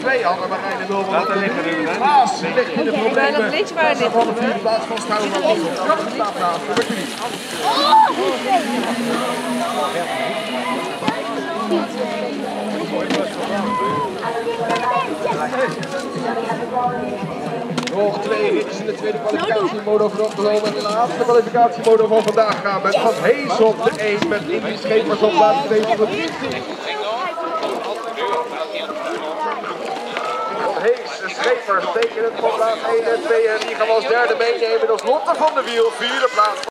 2, Anne Marijn en Wilma. Laat liggen nu. Klaas ligt in de problemen. dat liedje waar Dat van de vierde plaats vasthouden, maar Anne kracht staat naast nummer 3. Nog twee ritjes in de tweede kwalificatiemodo voor opgenomen. En de laatste kwalificatiemodo van vandaag gaan met Van Hees op de 1 met Indy Schepers op plaats 2 van de 13. Hees en Schepers tekenen voor plaats 1 en 2 en die gaan we als derde meenemen. Dat is Lotte van de Wiel, vierde plaats.